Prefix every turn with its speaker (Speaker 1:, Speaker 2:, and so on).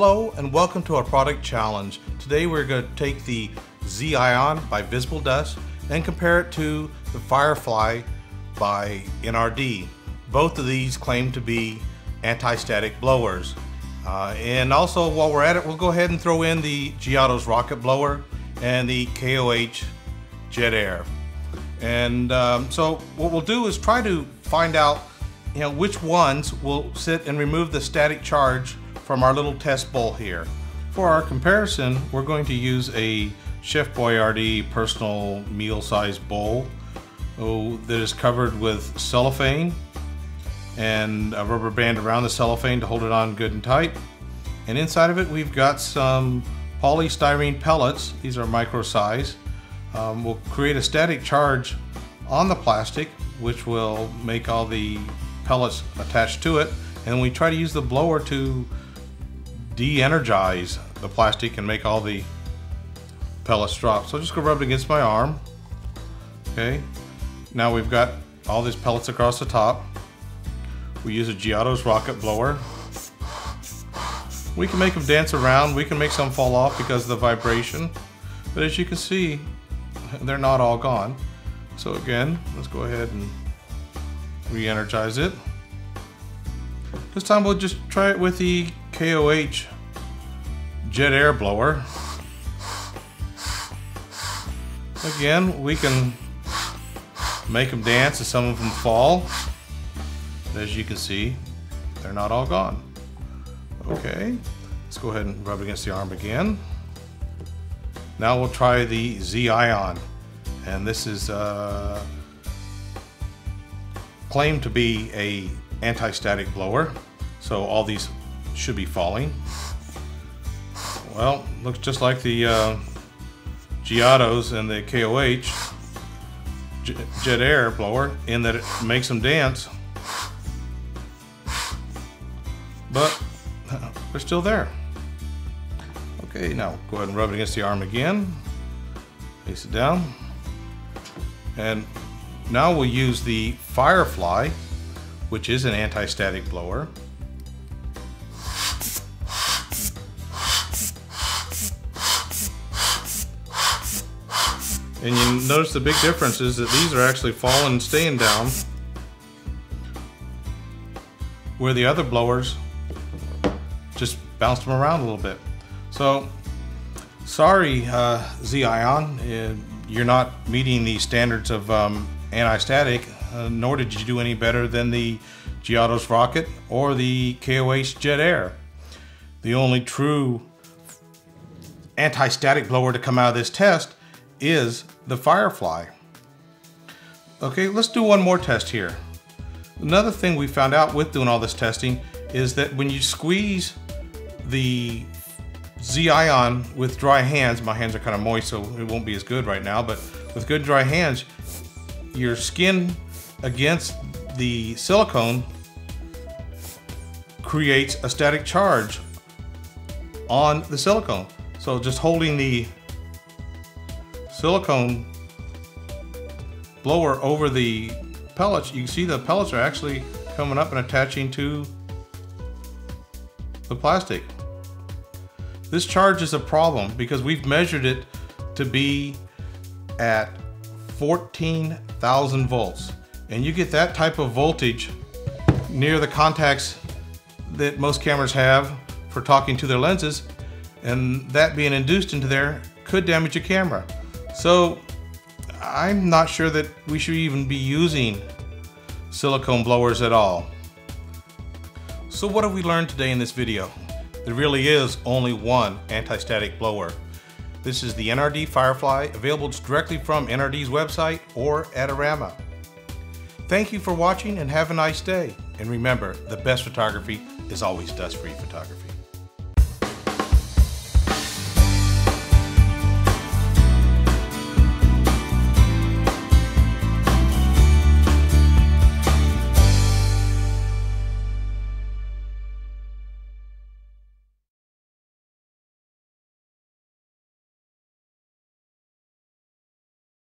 Speaker 1: Hello and welcome to our product challenge. Today we're going to take the Zeeion by Visible Dust and compare it to the Firefly by NRD. Both of these claim to be anti-static blowers. Uh, and also while we're at it, we'll go ahead and throw in the Giotto's rocket blower and the KOH Jet Air. And um, so what we'll do is try to find out you know, which ones will sit and remove the static charge from our little test bowl here. For our comparison, we're going to use a Chef Boyardee personal meal size bowl oh, that is covered with cellophane and a rubber band around the cellophane to hold it on good and tight. And inside of it, we've got some polystyrene pellets. These are micro size. Um, we'll create a static charge on the plastic, which will make all the pellets attached to it. And we try to use the blower to de-energize the plastic and make all the pellets drop. So just go rub it against my arm. Okay. Now we've got all these pellets across the top. We use a Giotto's rocket blower. We can make them dance around. We can make some fall off because of the vibration. But as you can see, they're not all gone. So again, let's go ahead and re-energize it. This time we'll just try it with the KOH jet air blower. Again, we can make them dance and some of them fall. As you can see, they're not all gone. Okay, let's go ahead and rub against the arm again. Now we'll try the Zeeion. And this is uh, claimed to be a anti-static blower. So all these should be falling. Well, looks just like the uh, Giottos and the KOH jet air blower in that it makes them dance. But they're still there. Okay, now go ahead and rub it against the arm again. Face it down. And now we'll use the Firefly, which is an anti-static blower. And you notice the big difference is that these are actually falling and staying down. Where the other blowers just bounced them around a little bit. So, sorry uh, Zeeion, uh, you're not meeting the standards of um, anti-static, uh, nor did you do any better than the Giotto's rocket or the KOH Jet Air. The only true anti-static blower to come out of this test is the Firefly. Okay, let's do one more test here. Another thing we found out with doing all this testing is that when you squeeze the Zeeion with dry hands, my hands are kind of moist so it won't be as good right now, but with good dry hands, your skin against the silicone creates a static charge on the silicone. So just holding the silicone blower over the pellets, you can see the pellets are actually coming up and attaching to the plastic. This charge is a problem because we've measured it to be at 14,000 volts. And you get that type of voltage near the contacts that most cameras have for talking to their lenses, and that being induced into there could damage your camera. So I'm not sure that we should even be using silicone blowers at all. So what have we learned today in this video? There really is only one anti-static blower. This is the NRD Firefly, available directly from NRD's website or Adorama. Thank you for watching and have a nice day. And remember, the best photography is always dust-free photography.